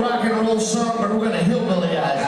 rock and roll song, but we're gonna hillbillyize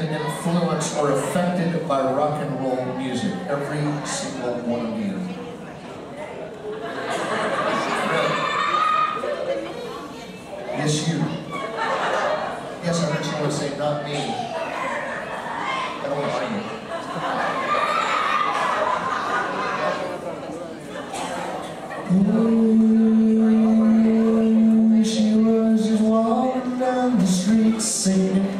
been influenced or affected by rock and roll music? Every single one of you. Yes, you. Yes, I heard someone say, not me. I don't want to Ooh, she was just walking down the street singing